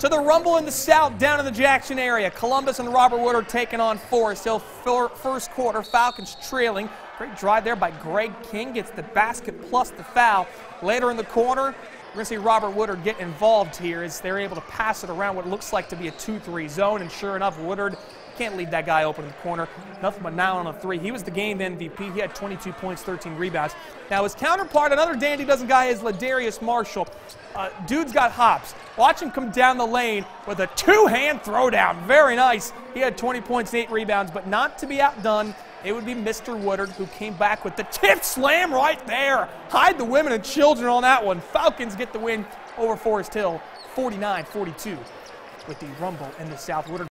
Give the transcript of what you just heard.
To the Rumble in the South, down in the Jackson area. Columbus and Robert Woodard taking on Forest Hill. First quarter, Falcons trailing. Great drive there by Greg King. Gets the basket plus the foul. Later in the quarter, we're going to see Robert Woodard get involved here as they're able to pass it around what looks like to be a 2-3 zone. And sure enough, Woodard can't leave that guy open in the corner. Nothing but now on a three. He was the game MVP. He had 22 points, 13 rebounds. Now his counterpart, another dandy dozen guy, is Ladarius Marshall. Uh, dude's got hops. Watch him come down the lane with a two-hand throwdown. Very nice. He had 20 points, and eight rebounds, but not to be outdone. It would be Mr. Woodard who came back with the tip slam right there. Hide the women and children on that one. Falcons get the win over Forest Hill, 49-42 with the Rumble in the South. Woodard